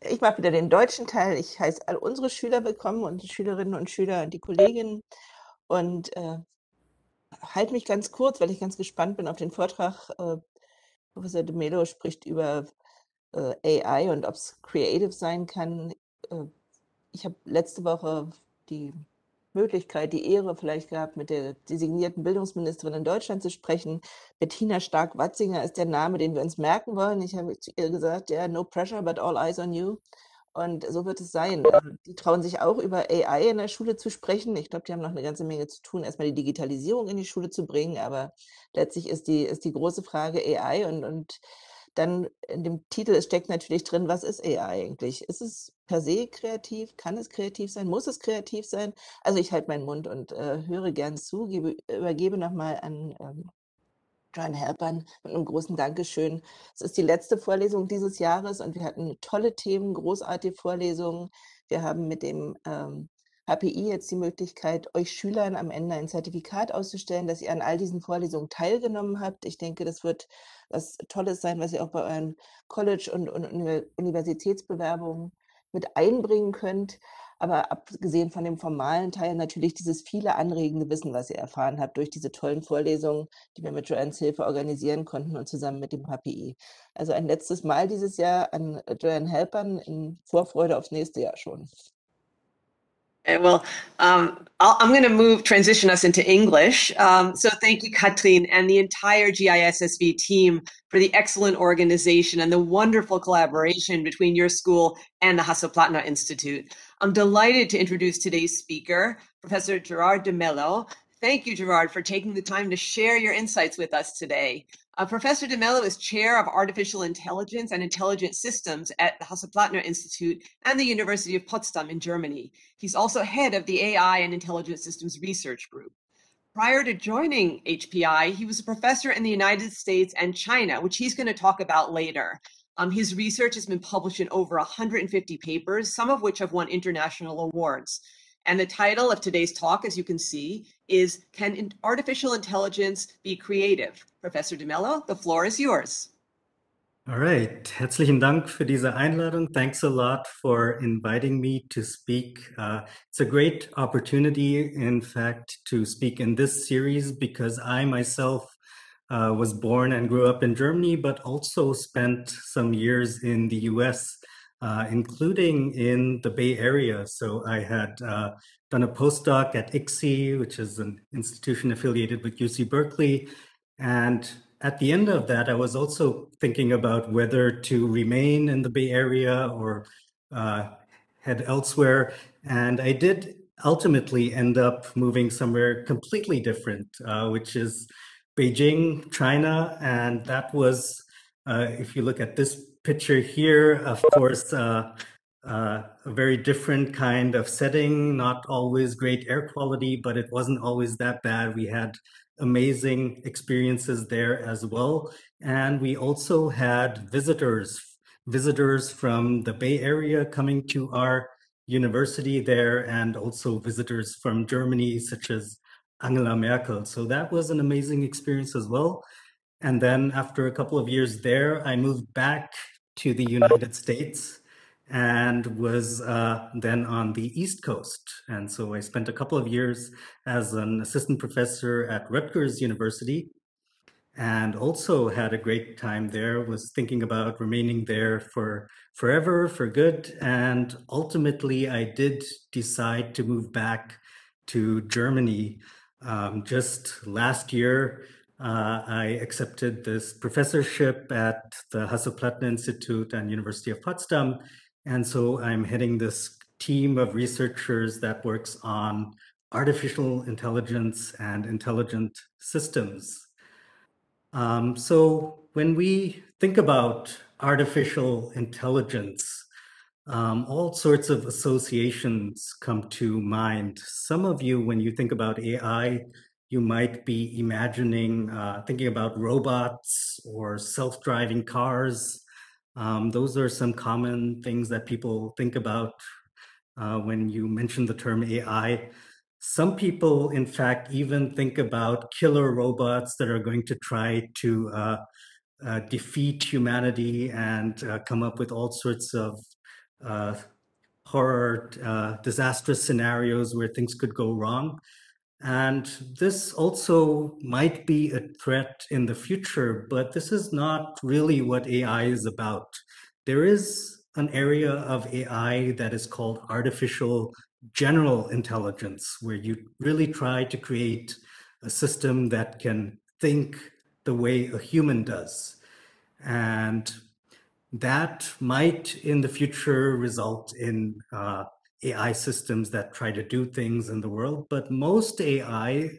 Ich mache wieder den deutschen Teil. Ich heiße all unsere Schüler willkommen und die Schülerinnen und Schüler und die Kolleginnen und äh, halte mich ganz kurz, weil ich ganz gespannt bin auf den Vortrag. Äh, Professor de Melo spricht über äh, AI und ob es creative sein kann. Äh, ich habe letzte Woche die Möglichkeit, die Ehre vielleicht gehabt, mit der designierten Bildungsministerin in Deutschland zu sprechen. Bettina Stark-Watzinger ist der Name, den wir uns merken wollen. Ich habe zu ihr gesagt, ja, no pressure, but all eyes on you. Und so wird es sein. Also, die trauen sich auch über AI in der Schule zu sprechen. Ich glaube, die haben noch eine ganze Menge zu tun, erstmal die Digitalisierung in die Schule zu bringen. Aber letztlich ist die, ist die große Frage AI und, und dann in dem Titel steckt natürlich drin, was ist AI eigentlich? Ist es per se kreativ? Kann es kreativ sein? Muss es kreativ sein? Also ich halte meinen Mund und äh, höre gern zu, gebe, übergebe nochmal an ähm, John Helpern mit einem großen Dankeschön. Es ist die letzte Vorlesung dieses Jahres und wir hatten tolle Themen, großartige Vorlesungen. Wir haben mit dem ähm, HPI jetzt die Möglichkeit, euch Schülern am Ende ein Zertifikat auszustellen, dass ihr an all diesen Vorlesungen teilgenommen habt. Ich denke, das wird was Tolles sein, was ihr auch bei euren College- und, und Universitätsbewerbungen mit einbringen könnt. Aber abgesehen von dem formalen Teil natürlich dieses viele anregende Wissen, was ihr erfahren habt durch diese tollen Vorlesungen, die wir mit Joannes Hilfe organisieren konnten und zusammen mit dem HPI. Also ein letztes Mal dieses Jahr an Joanne Helpern in Vorfreude aufs nächste Jahr schon. Well, um, i am going to move, transition us into English. Um, so thank you, Katrin, and the entire GISSV team for the excellent organization and the wonderful collaboration between your school and the Hasso-Plattner Institute. I'm delighted to introduce today's speaker, Professor Gerard de Melo. Thank you, Gerard, for taking the time to share your insights with us today. Uh, Professor de Melo is chair of artificial intelligence and intelligent systems at the Hasso-Plattner Institute and the University of Potsdam in Germany. He's also head of the AI and Intelligent Systems Research Group. Prior to joining HPI, he was a professor in the United States and China, which he's going to talk about later. Um, his research has been published in over 150 papers, some of which have won international awards. And the title of today's talk, as you can see, is Can Artificial Intelligence Be Creative? Professor de Melo, the floor is yours. All right. Herzlichen Dank für diese Einladung. Thanks a lot for inviting me to speak. Uh, it's a great opportunity, in fact, to speak in this series because I myself uh, was born and grew up in Germany, but also spent some years in the US uh, including in the Bay Area. So I had uh, done a postdoc at ICSI, which is an institution affiliated with UC Berkeley. And at the end of that, I was also thinking about whether to remain in the Bay Area or uh, head elsewhere. And I did ultimately end up moving somewhere completely different, uh, which is Beijing, China. And that was, uh, if you look at this picture here, of course, uh, uh, a very different kind of setting, not always great air quality, but it wasn't always that bad. We had amazing experiences there as well. And we also had visitors, visitors from the Bay Area coming to our university there, and also visitors from Germany, such as Angela Merkel. So that was an amazing experience as well. And then after a couple of years there, I moved back to the United States and was uh, then on the East Coast. And so I spent a couple of years as an assistant professor at Rutgers University and also had a great time there, was thinking about remaining there for forever, for good. And ultimately, I did decide to move back to Germany um, just last year uh, I accepted this professorship at the Hasso-Plattner Institute and University of Potsdam. And so I'm heading this team of researchers that works on artificial intelligence and intelligent systems. Um, so when we think about artificial intelligence, um, all sorts of associations come to mind. Some of you, when you think about AI, you might be imagining uh, thinking about robots or self-driving cars. Um, those are some common things that people think about uh, when you mention the term AI. Some people, in fact, even think about killer robots that are going to try to uh, uh defeat humanity and uh, come up with all sorts of uh, horror, disastrous scenarios where things could go wrong. And this also might be a threat in the future, but this is not really what AI is about. There is an area of AI that is called artificial general intelligence, where you really try to create a system that can think the way a human does. And that might in the future result in uh, AI systems that try to do things in the world, but most AI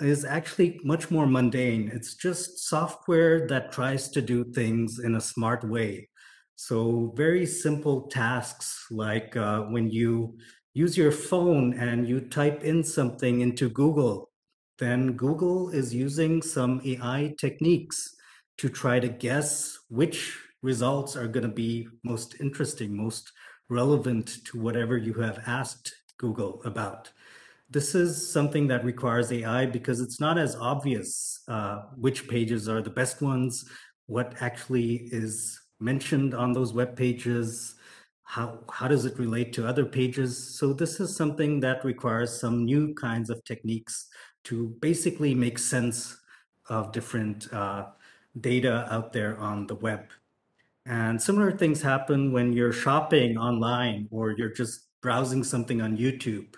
is actually much more mundane. It's just software that tries to do things in a smart way. So very simple tasks like uh, when you use your phone and you type in something into Google, then Google is using some AI techniques to try to guess which results are going to be most interesting, most relevant to whatever you have asked Google about. This is something that requires AI because it's not as obvious uh, which pages are the best ones, what actually is mentioned on those web pages, how, how does it relate to other pages. So this is something that requires some new kinds of techniques to basically make sense of different uh, data out there on the web. And similar things happen when you're shopping online or you're just browsing something on YouTube.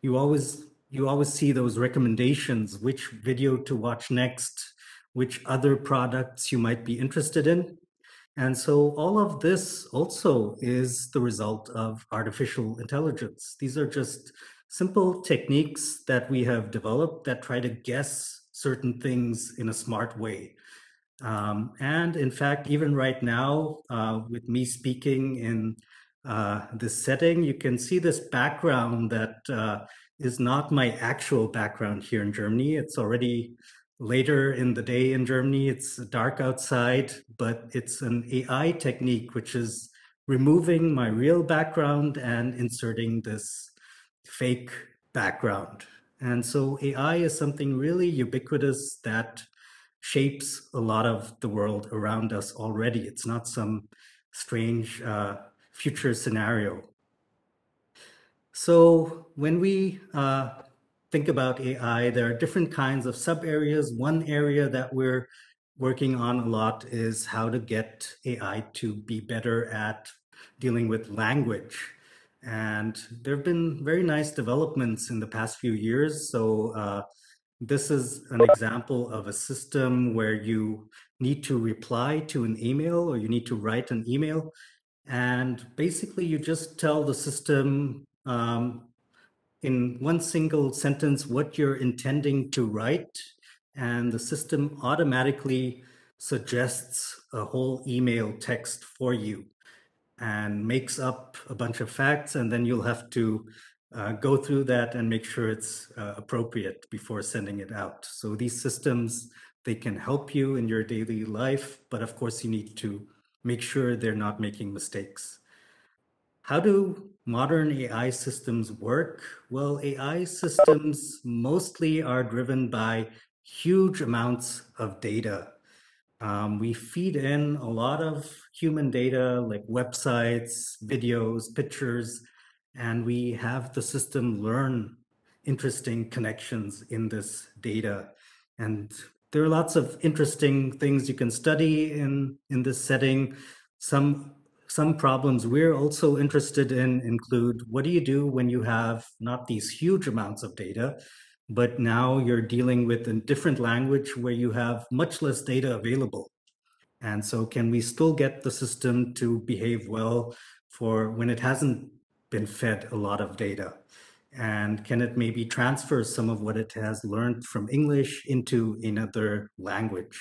You always you always see those recommendations, which video to watch next, which other products you might be interested in. And so all of this also is the result of artificial intelligence. These are just simple techniques that we have developed that try to guess certain things in a smart way. Um, and in fact, even right now, uh, with me speaking in uh, this setting, you can see this background that uh, is not my actual background here in Germany. It's already later in the day in Germany. It's dark outside, but it's an AI technique, which is removing my real background and inserting this fake background. And so AI is something really ubiquitous that shapes a lot of the world around us already. It's not some strange uh, future scenario. So when we uh, think about AI, there are different kinds of sub areas. One area that we're working on a lot is how to get AI to be better at dealing with language. And there have been very nice developments in the past few years. So uh, this is an example of a system where you need to reply to an email or you need to write an email. And basically, you just tell the system um, in one single sentence what you're intending to write. And the system automatically suggests a whole email text for you and makes up a bunch of facts. And then you'll have to uh, go through that and make sure it's uh, appropriate before sending it out. So these systems, they can help you in your daily life, but of course you need to make sure they're not making mistakes. How do modern AI systems work? Well, AI systems mostly are driven by huge amounts of data. Um, we feed in a lot of human data like websites, videos, pictures, and we have the system learn interesting connections in this data. And there are lots of interesting things you can study in, in this setting. Some, some problems we're also interested in include what do you do when you have not these huge amounts of data, but now you're dealing with a different language where you have much less data available. And so can we still get the system to behave well for when it hasn't been fed a lot of data? And can it maybe transfer some of what it has learned from English into another language?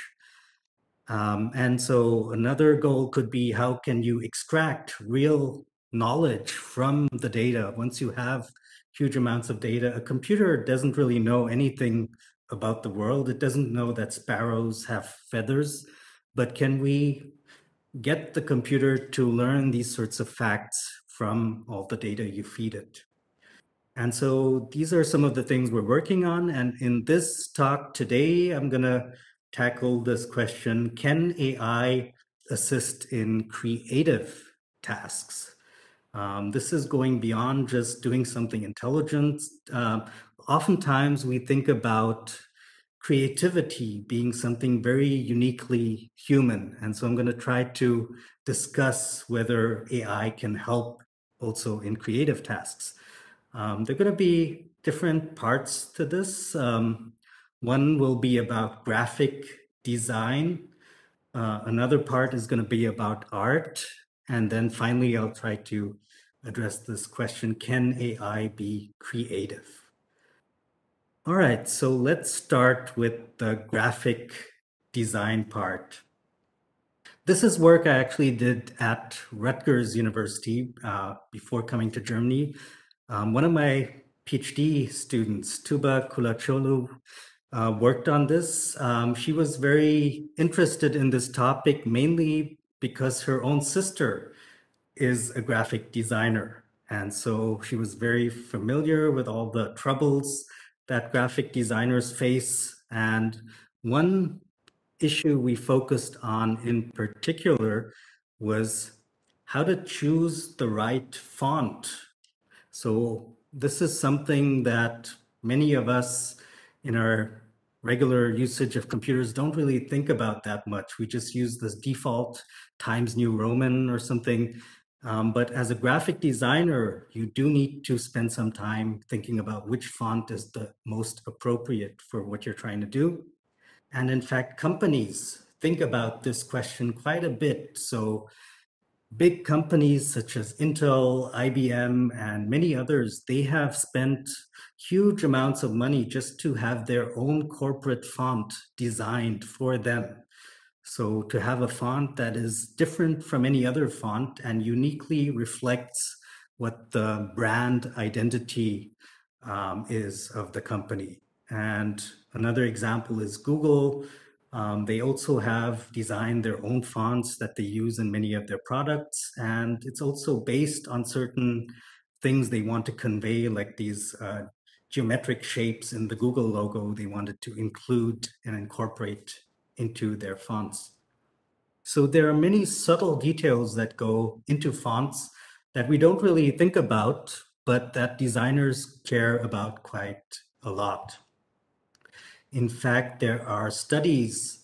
Um, and so another goal could be how can you extract real knowledge from the data once you have huge amounts of data? A computer doesn't really know anything about the world. It doesn't know that sparrows have feathers, but can we get the computer to learn these sorts of facts from all the data you feed it. And so these are some of the things we're working on. And in this talk today, I'm going to tackle this question Can AI assist in creative tasks? Um, this is going beyond just doing something intelligent. Uh, oftentimes we think about creativity being something very uniquely human. And so I'm going to try to discuss whether AI can help also in creative tasks. Um, there are going to be different parts to this. Um, one will be about graphic design. Uh, another part is going to be about art. And then finally, I'll try to address this question, can AI be creative? All right, so let's start with the graphic design part. This is work I actually did at Rutgers University uh, before coming to Germany. Um, one of my PhD students, Tugba Kulahcioglu, uh, worked on this. Um, she was very interested in this topic mainly because her own sister is a graphic designer. And so she was very familiar with all the troubles that graphic designers face. And one issue we focused on in particular was how to choose the right font. So this is something that many of us in our regular usage of computers don't really think about that much. We just use this default Times New Roman or something. Um, but as a graphic designer, you do need to spend some time thinking about which font is the most appropriate for what you're trying to do. And in fact, companies think about this question quite a bit. So big companies such as Intel, IBM, and many others, they have spent huge amounts of money just to have their own corporate font designed for them. So to have a font that is different from any other font and uniquely reflects what the brand identity um, is of the company. And another example is Google. Um, they also have designed their own fonts that they use in many of their products. And it's also based on certain things they want to convey, like these uh, geometric shapes in the Google logo they wanted to include and incorporate into their fonts. So there are many subtle details that go into fonts that we don't really think about, but that designers care about quite a lot. In fact, there are studies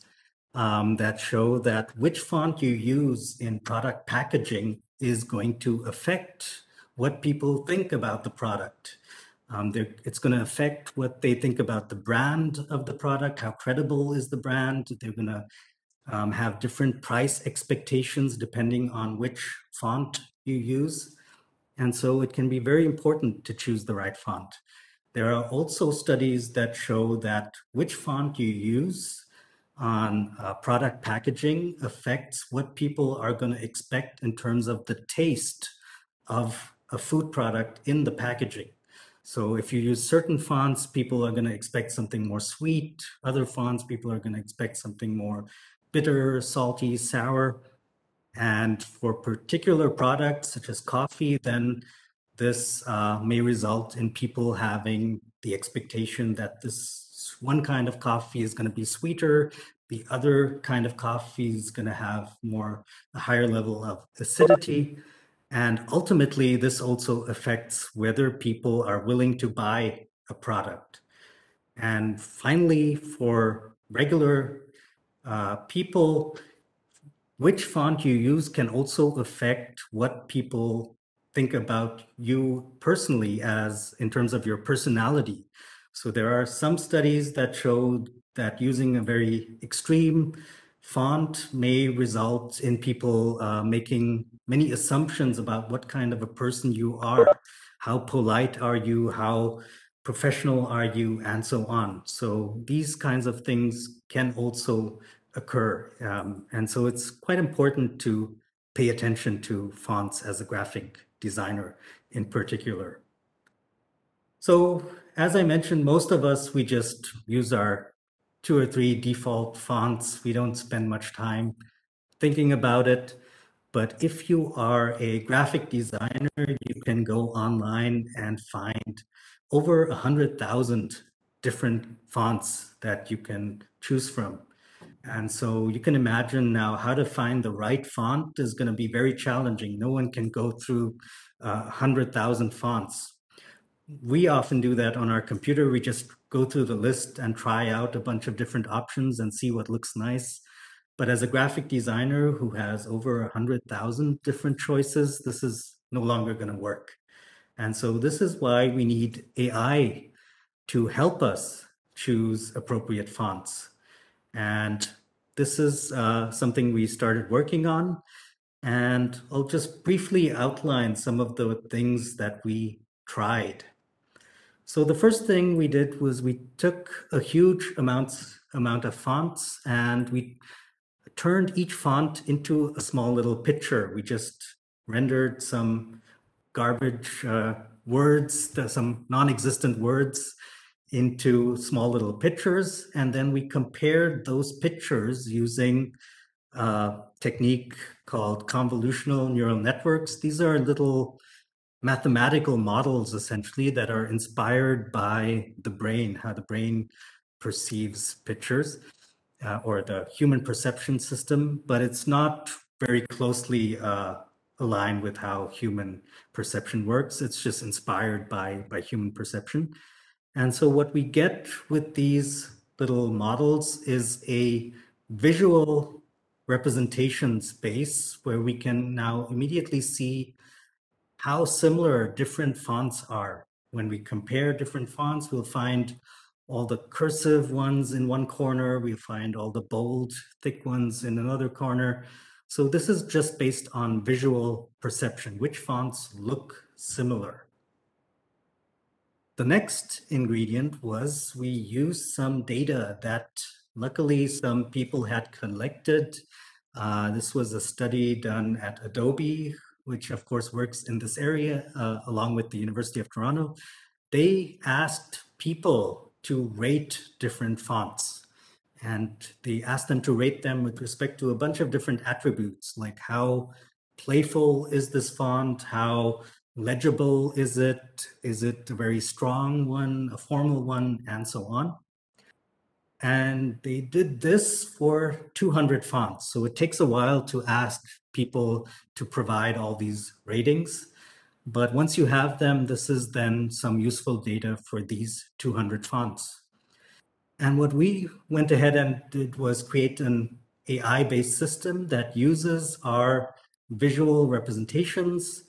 um, that show that which font you use in product packaging is going to affect what people think about the product. Um, it's going to affect what they think about the brand of the product, how credible is the brand. They're going to um, have different price expectations depending on which font you use. And so it can be very important to choose the right font. There are also studies that show that which font you use on uh, product packaging affects what people are going to expect in terms of the taste of a food product in the packaging. So if you use certain fonts, people are going to expect something more sweet. Other fonts, people are going to expect something more bitter, salty, sour. And for particular products such as coffee, then this uh, may result in people having the expectation that this one kind of coffee is going to be sweeter, the other kind of coffee is going to have more a higher level of acidity. And ultimately, this also affects whether people are willing to buy a product. And finally, for regular uh, people, which font you use can also affect what people think about you personally as in terms of your personality. So there are some studies that showed that using a very extreme font may result in people uh, making many assumptions about what kind of a person you are, how polite are you, how professional are you, and so on. So these kinds of things can also occur. Um, and so it's quite important to pay attention to fonts as a graphic designer in particular. So as I mentioned, most of us, we just use our two or three default fonts. We don't spend much time thinking about it. But if you are a graphic designer, you can go online and find over a 100,000 different fonts that you can choose from. And so you can imagine now how to find the right font is going to be very challenging. No one can go through uh, 100,000 fonts. We often do that on our computer. We just go through the list and try out a bunch of different options and see what looks nice. But as a graphic designer who has over 100,000 different choices, this is no longer going to work. And so this is why we need AI to help us choose appropriate fonts. And this is uh, something we started working on. And I'll just briefly outline some of the things that we tried. So the first thing we did was we took a huge amounts, amount of fonts and we turned each font into a small little picture. We just rendered some garbage uh, words, some non-existent words into small little pictures. And then we compared those pictures using a technique called convolutional neural networks. These are little mathematical models essentially that are inspired by the brain, how the brain perceives pictures uh, or the human perception system, but it's not very closely uh, aligned with how human perception works. It's just inspired by, by human perception. And so what we get with these little models is a visual representation space where we can now immediately see how similar different fonts are. When we compare different fonts, we'll find all the cursive ones in one corner, we'll find all the bold, thick ones in another corner. So this is just based on visual perception, which fonts look similar. The next ingredient was we used some data that luckily some people had collected. Uh, this was a study done at Adobe, which of course works in this area uh, along with the University of Toronto. They asked people to rate different fonts and they asked them to rate them with respect to a bunch of different attributes like how playful is this font, how legible is it? Is it a very strong one, a formal one, and so on? And they did this for 200 fonts. So it takes a while to ask people to provide all these ratings. But once you have them, this is then some useful data for these 200 fonts. And what we went ahead and did was create an AI-based system that uses our visual representations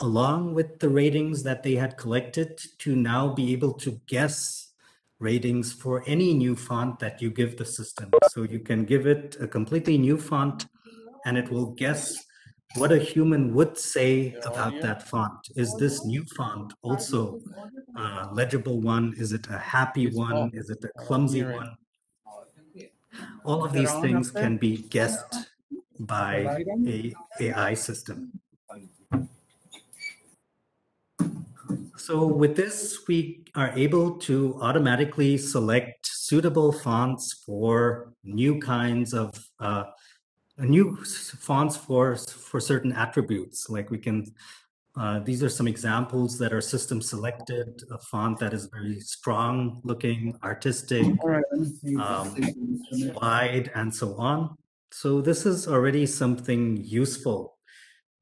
along with the ratings that they had collected to now be able to guess ratings for any new font that you give the system. So you can give it a completely new font and it will guess what a human would say about that font. Is this new font also a legible one? Is it a happy one? Is it a clumsy one? All of these things can be guessed by a AI system. So with this, we are able to automatically select suitable fonts for new kinds of uh, new fonts for for certain attributes. Like we can, uh, these are some examples that are system selected. A font that is very strong looking, artistic, um, wide, and so on. So this is already something useful.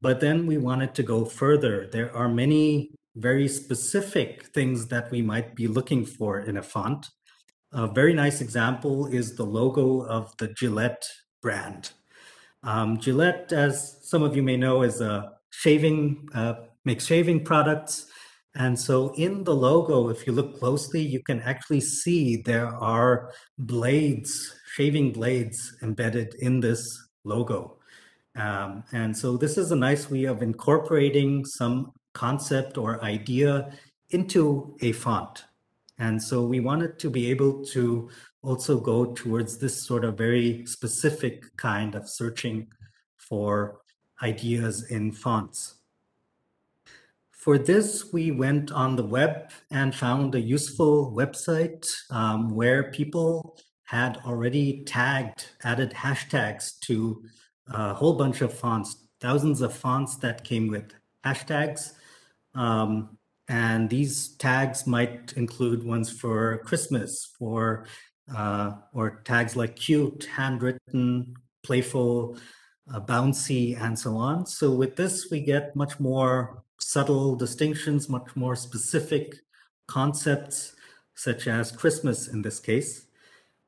But then we wanted to go further. There are many very specific things that we might be looking for in a font. A very nice example is the logo of the Gillette brand. Um, Gillette, as some of you may know, is a shaving, uh, makes shaving products. And so in the logo, if you look closely, you can actually see there are blades, shaving blades embedded in this logo. Um, and so this is a nice way of incorporating some concept or idea into a font. And so we wanted to be able to also go towards this sort of very specific kind of searching for ideas in fonts. For this, we went on the web and found a useful website um, where people had already tagged, added hashtags to a whole bunch of fonts, thousands of fonts that came with hashtags. Um, and these tags might include ones for Christmas, for uh, or tags like cute, handwritten, playful, uh, bouncy, and so on. So with this, we get much more subtle distinctions, much more specific concepts, such as Christmas in this case.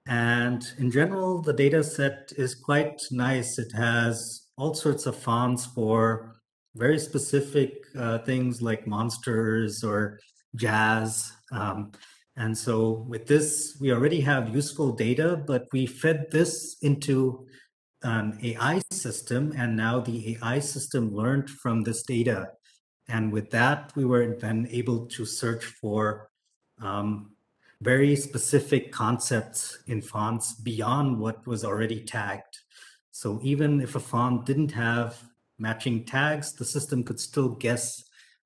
And in general, the data set is quite nice. It has all sorts of fonts for very specific uh, things like monsters or jazz. Um, and so with this, we already have useful data, but we fed this into an AI system, and now the AI system learned from this data. And with that, we were then able to search for um, very specific concepts in fonts beyond what was already tagged. So even if a font didn't have matching tags, the system could still guess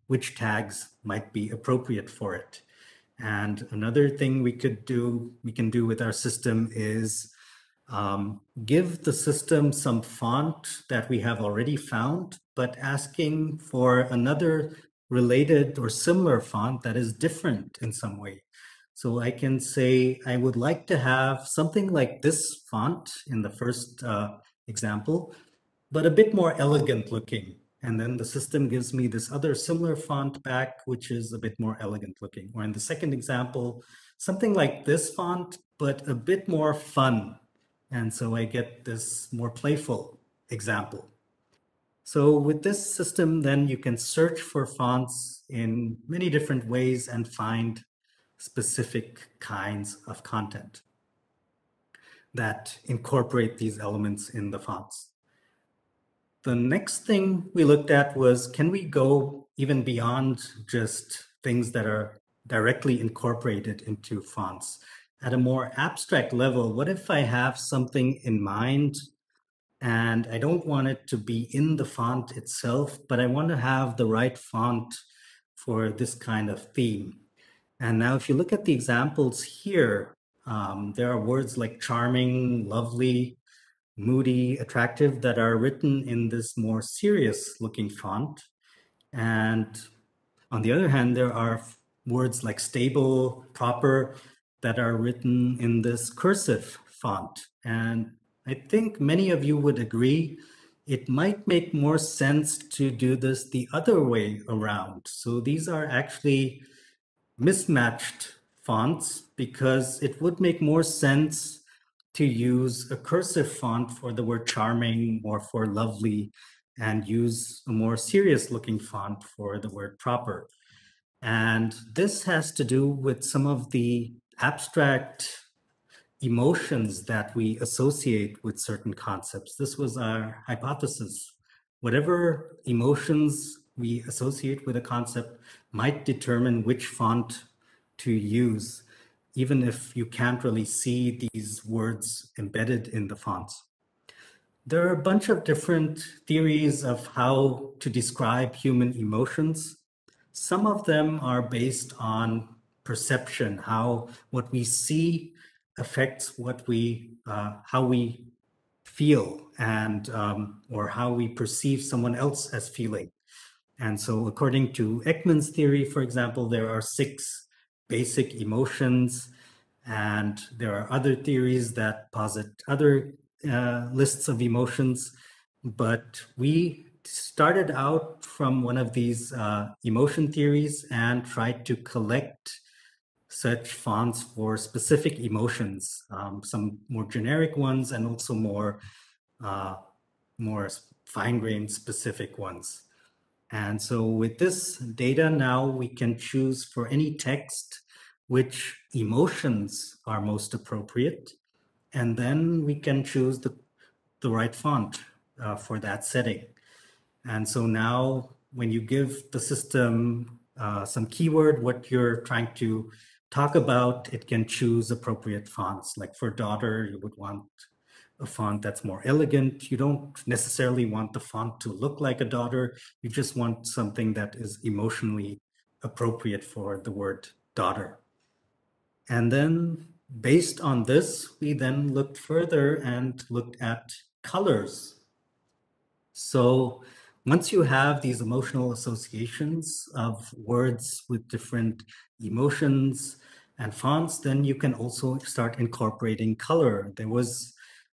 which tags might be appropriate for it. And another thing we could do, we can do with our system is um, give the system some font that we have already found, but asking for another related or similar font that is different in some way. So I can say I would like to have something like this font in the first uh, example, but a bit more elegant looking. And then the system gives me this other similar font back, which is a bit more elegant looking. Or in the second example, something like this font, but a bit more fun. And so I get this more playful example. So with this system, then you can search for fonts in many different ways and find specific kinds of content that incorporate these elements in the fonts. The next thing we looked at was, can we go even beyond just things that are directly incorporated into fonts? At a more abstract level, what if I have something in mind and I don't want it to be in the font itself, but I want to have the right font for this kind of theme. And now if you look at the examples here, um, there are words like charming, lovely, moody, attractive that are written in this more serious looking font. And on the other hand, there are words like stable, proper that are written in this cursive font. And I think many of you would agree it might make more sense to do this the other way around. So these are actually mismatched fonts because it would make more sense to use a cursive font for the word charming or for lovely and use a more serious looking font for the word proper. And this has to do with some of the abstract emotions that we associate with certain concepts. This was our hypothesis. Whatever emotions we associate with a concept might determine which font to use, even if you can't really see these words embedded in the fonts. There are a bunch of different theories of how to describe human emotions. Some of them are based on perception, how what we see affects what we, uh, how we feel and um, or how we perceive someone else as feeling. And so according to Ekman's theory, for example, there are six basic emotions, and there are other theories that posit other uh, lists of emotions. But we started out from one of these uh, emotion theories and tried to collect such fonts for specific emotions, um, some more generic ones and also more, uh, more fine-grained specific ones. And so with this data now, we can choose for any text which emotions are most appropriate. And then we can choose the, the right font uh, for that setting. And so now when you give the system uh, some keyword, what you're trying to talk about, it can choose appropriate fonts. Like for daughter, you would want a font that's more elegant. You don't necessarily want the font to look like a daughter. You just want something that is emotionally appropriate for the word daughter. And then based on this, we then looked further and looked at colors. So once you have these emotional associations of words with different emotions and fonts, then you can also start incorporating color. There was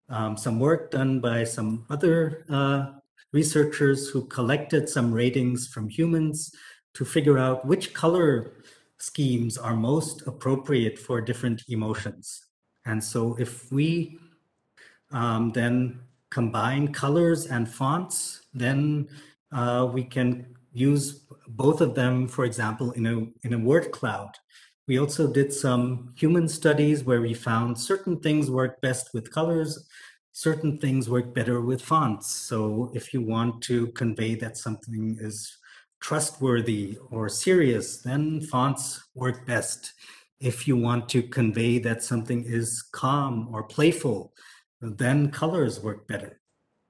um, some work done by some other uh, researchers who collected some ratings from humans to figure out which color schemes are most appropriate for different emotions. And so if we um, then combine colors and fonts, then uh, we can use both of them, for example, in a, in a word cloud. We also did some human studies where we found certain things work best with colors, certain things work better with fonts. So if you want to convey that something is trustworthy or serious, then fonts work best. If you want to convey that something is calm or playful, then colors work better.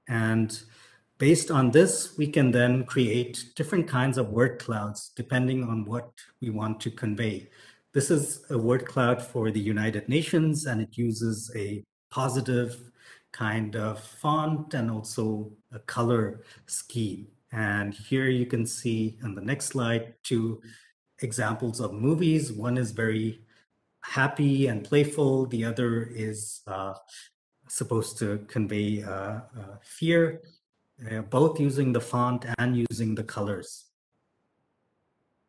And based on this, we can then create different kinds of word clouds depending on what we want to convey. This is a word cloud for the United Nations, and it uses a positive kind of font and also a color scheme. And here you can see on the next slide two examples of movies. One is very happy and playful. The other is uh, supposed to convey uh, uh, fear, uh, both using the font and using the colors.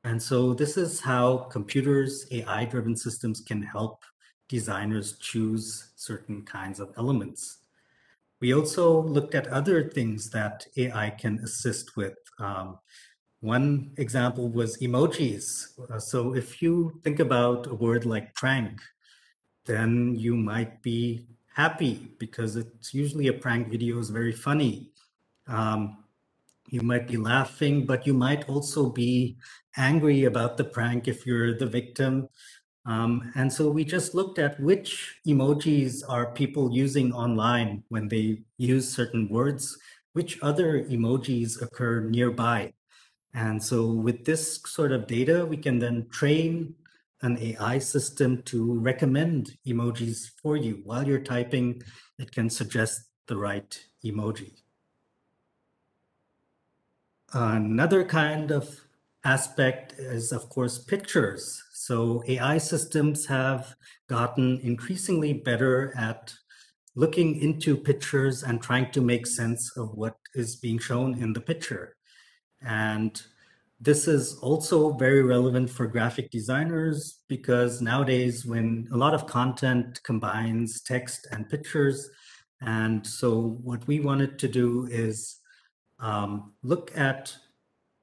And so this is how computers, AI-driven systems can help designers choose certain kinds of elements. We also looked at other things that AI can assist with. Um, one example was emojis. Uh, so if you think about a word like prank, then you might be happy because it's usually a prank video is very funny. Um, you might be laughing, but you might also be angry about the prank if you're the victim. Um, and so we just looked at which emojis are people using online when they use certain words, which other emojis occur nearby. And so with this sort of data, we can then train an AI system to recommend emojis for you. While you're typing, it can suggest the right emoji. Another kind of aspect is, of course, pictures. So AI systems have gotten increasingly better at looking into pictures and trying to make sense of what is being shown in the picture. And this is also very relevant for graphic designers because nowadays when a lot of content combines text and pictures, and so what we wanted to do is um, look at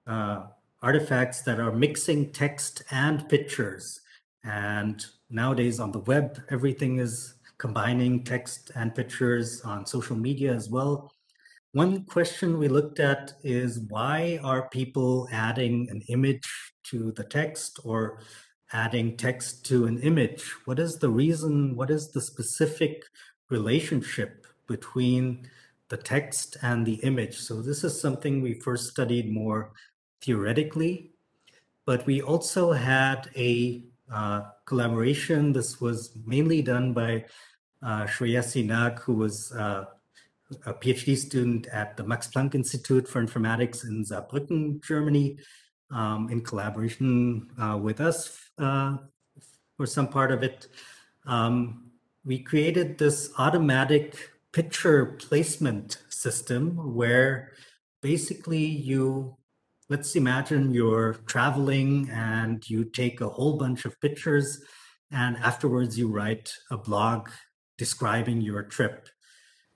uh, artifacts that are mixing text and pictures. And nowadays on the web, everything is combining text and pictures on social media as well. One question we looked at is why are people adding an image to the text or adding text to an image? What is the reason? What is the specific relationship between the text and the image? So this is something we first studied more theoretically, but we also had a uh, collaboration. This was mainly done by uh, Sreyasi Nag, who was uh, a PhD student at the Max Planck Institute for Informatics in Saarbrücken, Germany, um, in collaboration uh, with us uh, for some part of it. Um, we created this automatic picture placement system where basically you let's imagine you're traveling and you take a whole bunch of pictures and afterwards you write a blog describing your trip.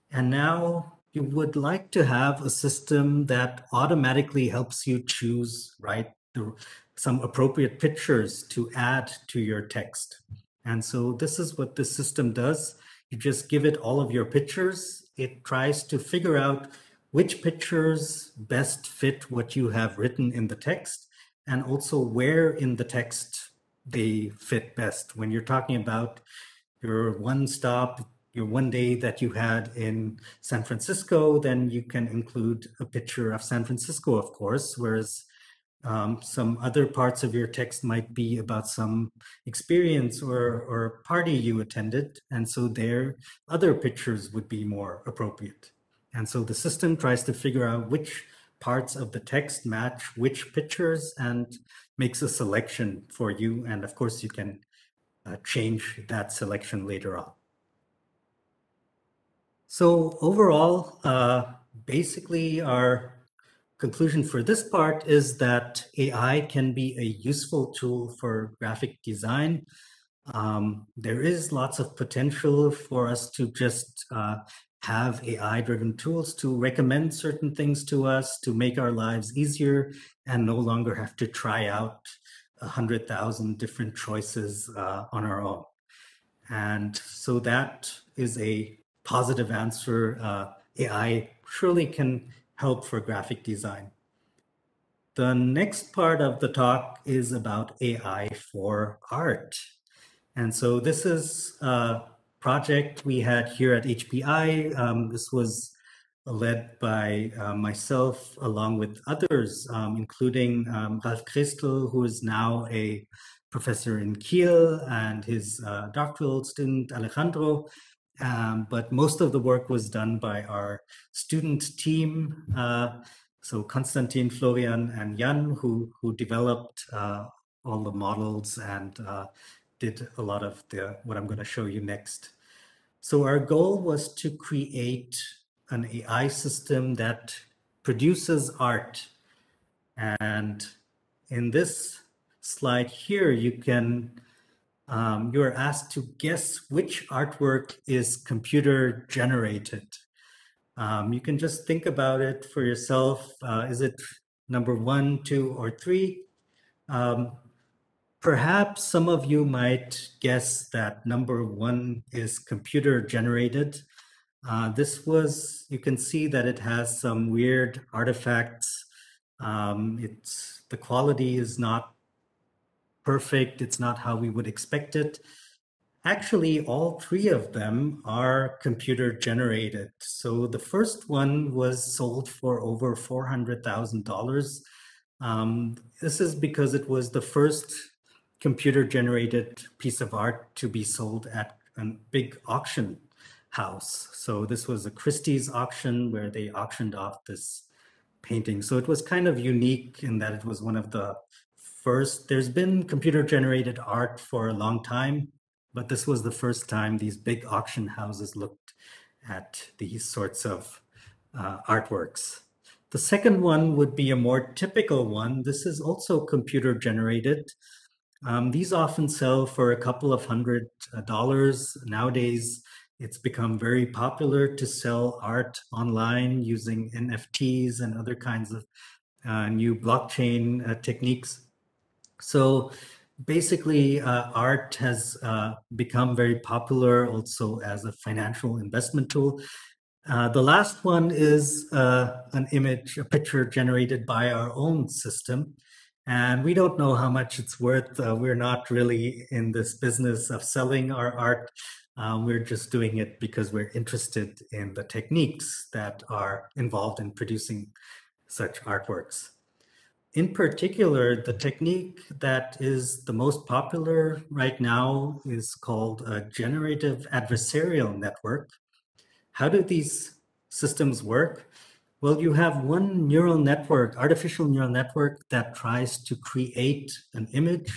And now you would like to have a system that automatically helps you choose, right, the, some appropriate pictures to add to your text. And so this is what the system does. You just give it all of your pictures. It tries to figure out which pictures best fit what you have written in the text and also where in the text they fit best. When you're talking about your one stop, your one day that you had in San Francisco, then you can include a picture of San Francisco, of course, whereas um, some other parts of your text might be about some experience or, or party you attended. And so there, other pictures would be more appropriate. And so the system tries to figure out which parts of the text match which pictures and makes a selection for you. And of course, you can uh, change that selection later on. So overall, uh, basically, our conclusion for this part is that AI can be a useful tool for graphic design. Um, there is lots of potential for us to just uh, have AI driven tools to recommend certain things to us, to make our lives easier, and no longer have to try out a hundred thousand different choices uh, on our own. And so that is a positive answer. Uh, AI surely can help for graphic design. The next part of the talk is about AI for art. And so this is a project we had here at HPI. Um, this was led by uh, myself along with others, um, including um, Ralf Krestel, who is now a professor in Kiel, and his uh, doctoral student Alejandro. Um, but most of the work was done by our student team. Uh, so Konstantin, Florian, and Jan, who, who developed uh, all the models and uh, did a lot of the what I'm going to show you next. So our goal was to create an AI system that produces art. And in this slide here, you can, um, you're asked to guess which artwork is computer generated. Um, you can just think about it for yourself. Uh, is it number one, two, or three? Um, perhaps some of you might guess that number one is computer generated. Uh, this was, you can see that it has some weird artifacts. Um, it's the quality is not perfect. It's not how we would expect it. Actually, all three of them are computer generated. So the first one was sold for over $400,000. Um, this is because it was the first computer generated piece of art to be sold at a big auction house. So this was a Christie's auction where they auctioned off this painting. So it was kind of unique in that it was one of the first. There's been computer generated art for a long time, but this was the first time these big auction houses looked at these sorts of uh, artworks. The second one would be a more typical one. This is also computer generated. Um, these often sell for a couple of hundred uh, dollars. Nowadays, it's become very popular to sell art online using NFTs and other kinds of uh, new blockchain uh, techniques. So basically, uh, art has uh, become very popular also as a financial investment tool. Uh, the last one is uh, an image, a picture generated by our own system. And we don't know how much it's worth. we're not really in this business of selling our art. Um, we're just doing it because we're interested in the techniques that are involved in producing such artworks. In particular, the technique that is the most popular right now is called a generative adversarial network. How do these systems work? Well, you have one neural network, artificial neural network, that tries to create an image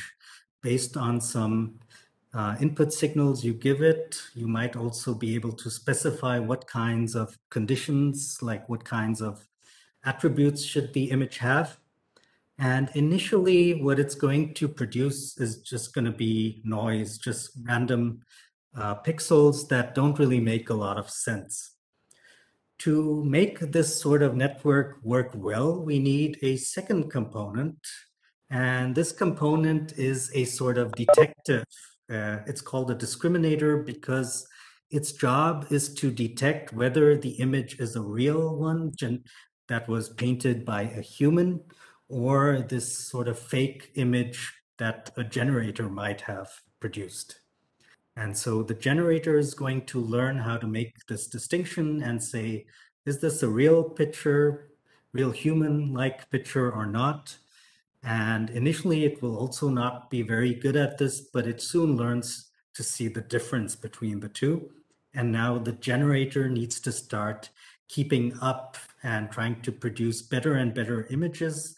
based on some uh, input signals you give it. You might also be able to specify what kinds of conditions, like what kinds of attributes should the image have. And initially, what it's going to produce is just going to be noise, just random uh, pixels that don't really make a lot of sense. To make this sort of network work well, we need a second component. And this component is a sort of detective uh, it's called a discriminator because its job is to detect whether the image is a real one that was painted by a human or this sort of fake image that a generator might have produced. And so the generator is going to learn how to make this distinction and say, is this a real picture, real human like picture or not? And initially, it will also not be very good at this, but it soon learns to see the difference between the two. And now the generator needs to start keeping up and trying to produce better and better images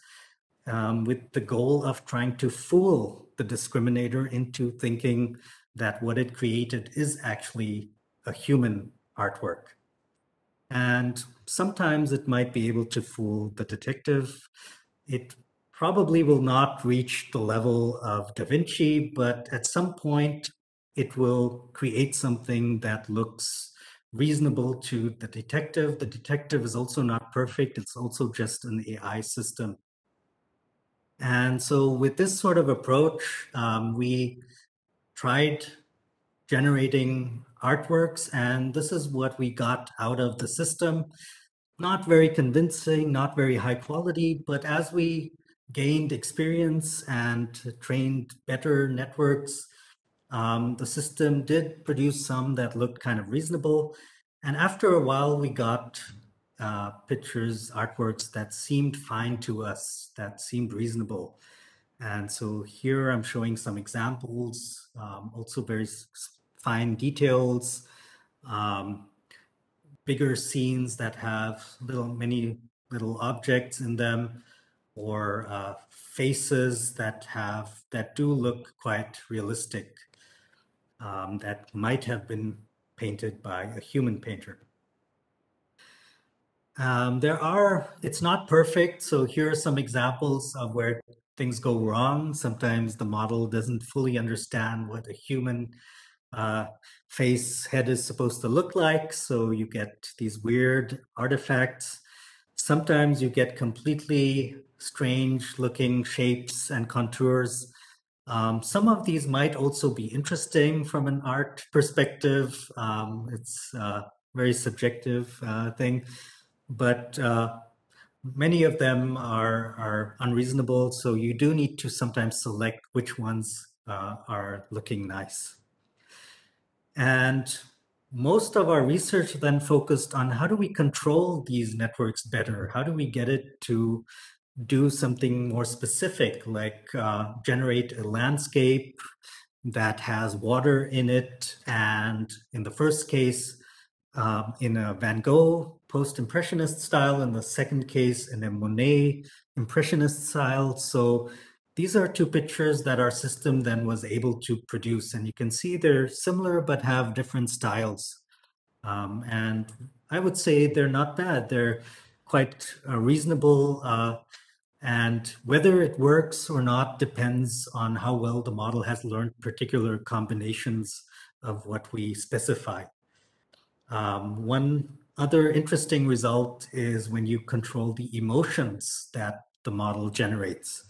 um, with the goal of trying to fool the discriminator into thinking that what it created is actually a human artwork. And sometimes it might be able to fool the detective. It probably will not reach the level of Da Vinci, but at some point it will create something that looks reasonable to the detective. The detective is also not perfect. It's also just an AI system. And so with this sort of approach, um, we tried generating artworks, and this is what we got out of the system. Not very convincing, not very high quality, but as we gained experience and trained better networks, um, the system did produce some that looked kind of reasonable. And after a while, we got uh, pictures, artworks that seemed fine to us, that seemed reasonable. And so here I'm showing some examples, um, also very fine details, um, bigger scenes that have little many little objects in them, or uh, faces that have that do look quite realistic, um, that might have been painted by a human painter. Um, there are, it's not perfect. So here are some examples of where things go wrong. Sometimes the model doesn't fully understand what a human uh, face head is supposed to look like. So you get these weird artifacts. Sometimes you get completely strange looking shapes and contours. Um, some of these might also be interesting from an art perspective. Um, it's a very subjective uh, thing, but uh, many of them are, are unreasonable. So you do need to sometimes select which ones uh, are looking nice. And most of our research then focused on how do we control these networks better? How do we get it to do something more specific, like uh, generate a landscape that has water in it. And in the first case, um, in a Van Gogh post-impressionist style, in the second case, in a Monet impressionist style. So these are two pictures that our system then was able to produce. And you can see they're similar, but have different styles. Um, and I would say they're not bad. They're quite uh, reasonable. Uh, and whether it works or not depends on how well the model has learned particular combinations of what we specify. Um, one other interesting result is when you control the emotions that the model generates.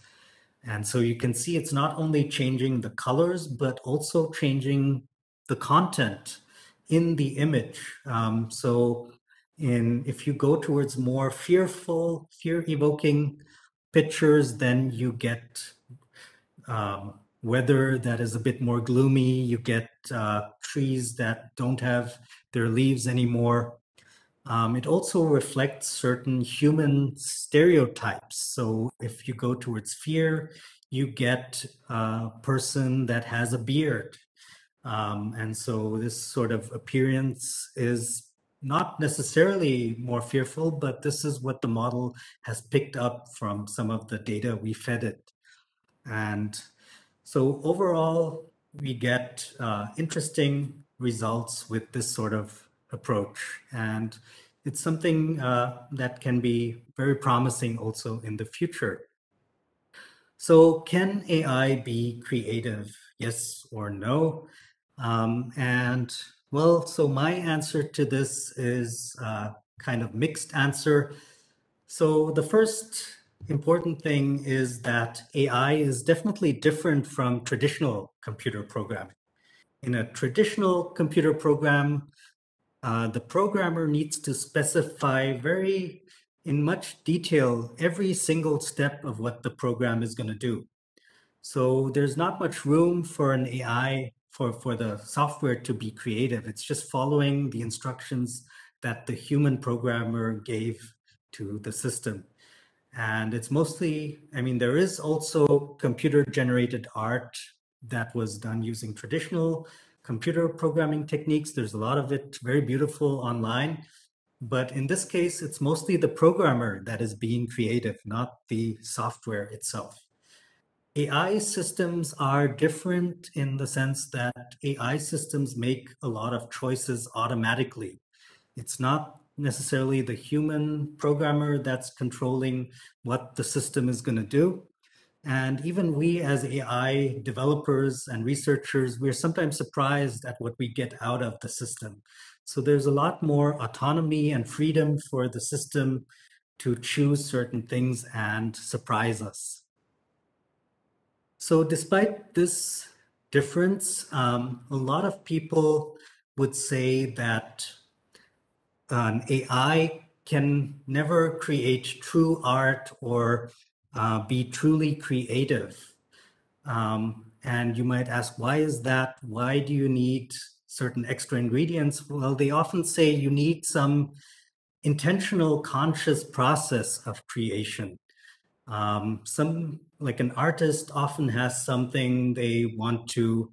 And so you can see it's not only changing the colors, but also changing the content in the image. Um, so in if you go towards more fearful, fear-evoking pictures, then you get um, weather that is a bit more gloomy. You get uh, trees that don't have their leaves anymore. Um, it also reflects certain human stereotypes. So if you go towards fear, you get a person that has a beard. Um, and so this sort of appearance is not necessarily more fearful, but this is what the model has picked up from some of the data we fed it. And so overall, we get uh, interesting results with this sort of approach. And it's something uh, that can be very promising also in the future. So can AI be creative? Yes or no? Um, and well, so my answer to this is uh, kind of mixed answer. So the first important thing is that AI is definitely different from traditional computer programming. In a traditional computer program, uh, the programmer needs to specify very in much detail every single step of what the program is going to do. So there's not much room for an AI for, for the software to be creative. It's just following the instructions that the human programmer gave to the system. And it's mostly, I mean, there is also computer generated art that was done using traditional computer programming techniques. There's a lot of it very beautiful online. But in this case, it's mostly the programmer that is being creative, not the software itself. AI systems are different in the sense that AI systems make a lot of choices automatically. It's not necessarily the human programmer that's controlling what the system is going to do. And even we as AI developers and researchers, we're sometimes surprised at what we get out of the system. So there's a lot more autonomy and freedom for the system to choose certain things and surprise us. So despite this difference, um, a lot of people would say that an AI can never create true art or uh, be truly creative. Um, and you might ask, why is that? Why do you need certain extra ingredients? Well, they often say you need some intentional conscious process of creation. Um, some, like an artist often has something they want to,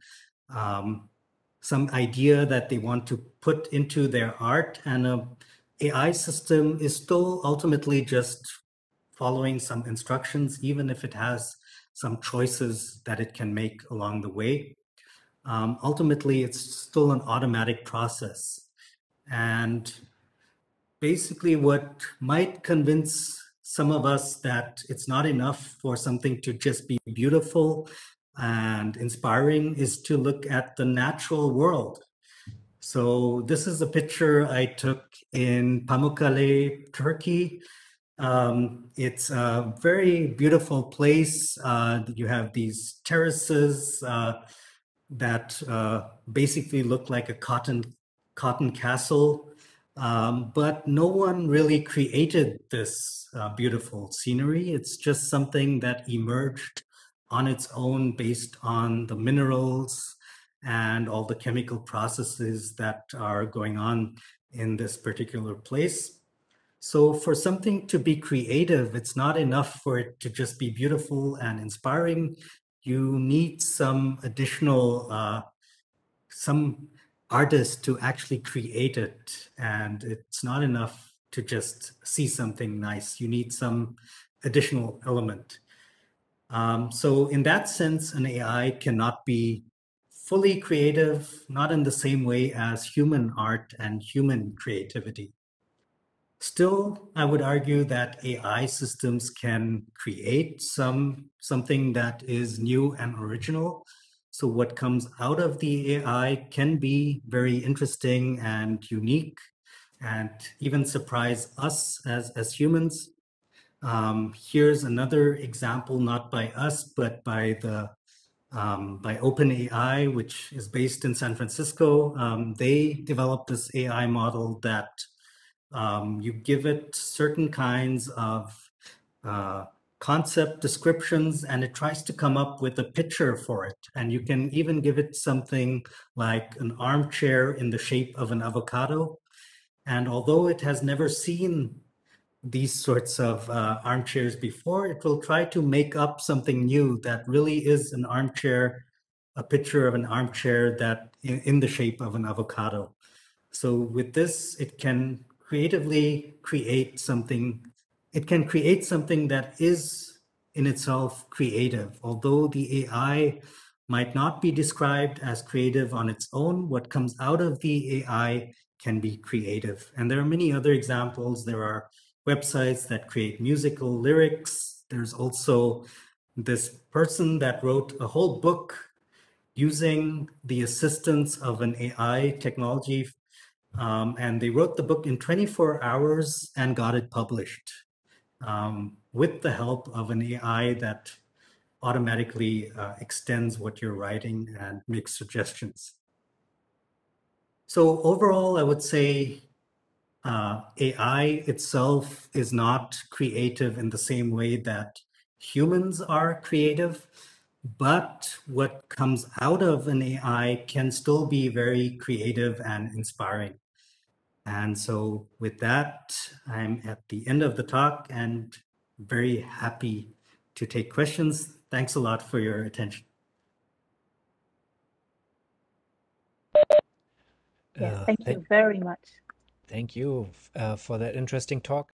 um, some idea that they want to put into their art and a AI system is still ultimately just following some instructions, even if it has some choices that it can make along the way. Um, ultimately, it's still an automatic process. And basically, what might convince some of us that it's not enough for something to just be beautiful and inspiring is to look at the natural world. So, this is a picture I took in Pamukkale, Turkey, um, it's a very beautiful place. Uh, you have these terraces uh, that uh, basically look like a cotton cotton castle, um, but no one really created this uh, beautiful scenery. It's just something that emerged on its own based on the minerals and all the chemical processes that are going on in this particular place. So for something to be creative, it's not enough for it to just be beautiful and inspiring. You need some additional, uh, some artist to actually create it. And it's not enough to just see something nice. You need some additional element. Um, so in that sense, an AI cannot be fully creative, not in the same way as human art and human creativity. Still, I would argue that AI systems can create some something that is new and original. So what comes out of the AI can be very interesting and unique and even surprise us as, as humans. Um, here's another example, not by us, but by the um, by OpenAI, which is based in San Francisco. Um, they developed this AI model that um, you give it certain kinds of uh, concept descriptions and it tries to come up with a picture for it. And you can even give it something like an armchair in the shape of an avocado. And although it has never seen these sorts of uh, armchairs before, it will try to make up something new that really is an armchair, a picture of an armchair that in, in the shape of an avocado. So with this, it can creatively create something, it can create something that is in itself creative. Although the AI might not be described as creative on its own, what comes out of the AI can be creative. And there are many other examples. There are websites that create musical lyrics. There's also this person that wrote a whole book using the assistance of an AI technology um, and they wrote the book in 24 hours and got it published um, with the help of an AI that automatically uh, extends what you're writing and makes suggestions. So overall, I would say uh, AI itself is not creative in the same way that humans are creative, but what comes out of an AI can still be very creative and inspiring. And so with that, I'm at the end of the talk and very happy to take questions. Thanks a lot for your attention. Yeah, uh, thank you very much. Thank you uh, for that interesting talk.